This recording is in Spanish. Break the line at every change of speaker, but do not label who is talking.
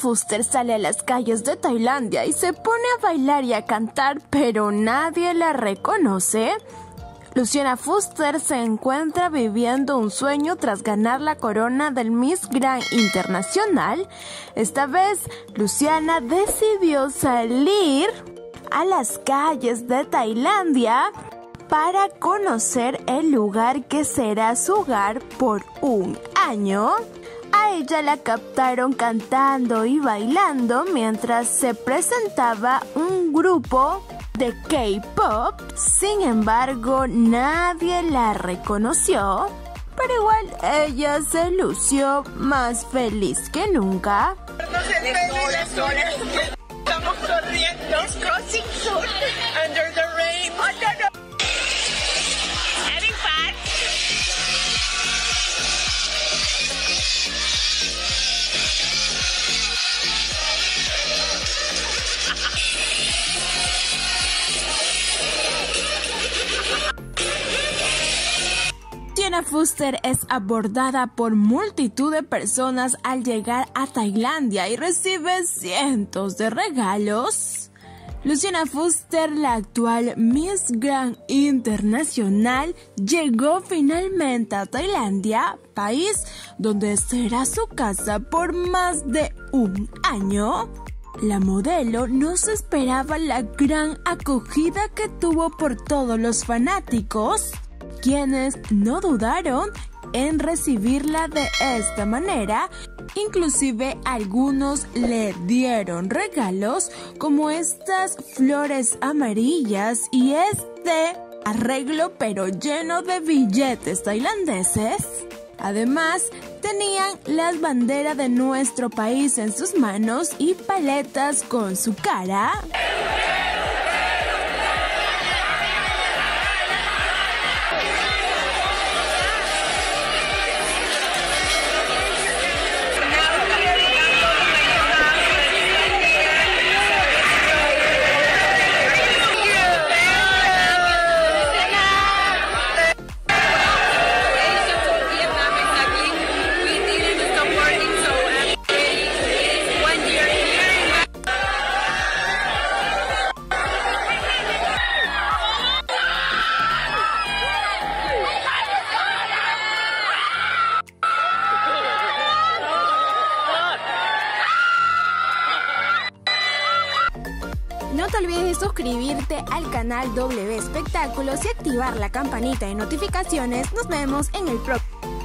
Fuster sale a las calles de Tailandia y se pone a bailar y a cantar, pero nadie la reconoce. Luciana Fuster se encuentra viviendo un sueño tras ganar la corona del Miss Grand Internacional. Esta vez, Luciana decidió salir a las calles de Tailandia para conocer el lugar que será su hogar por un año. Ella la captaron cantando y bailando mientras se presentaba un grupo de K-pop. Sin embargo, nadie la reconoció. Pero igual ella se lució más feliz que nunca.
Estamos
Fuster es abordada por multitud de personas al llegar a Tailandia y recibe cientos de regalos. Luciana Fuster, la actual Miss Grand Internacional, llegó finalmente a Tailandia, país donde será su casa por más de un año. La modelo no se esperaba la gran acogida que tuvo por todos los fanáticos quienes no dudaron en recibirla de esta manera. Inclusive algunos le dieron regalos como estas flores amarillas y este arreglo pero lleno de billetes tailandeses. Además, tenían las banderas de nuestro país en sus manos y paletas con su cara. Te olvides de suscribirte al canal W Espectáculos y activar la campanita de notificaciones. Nos vemos en el próximo.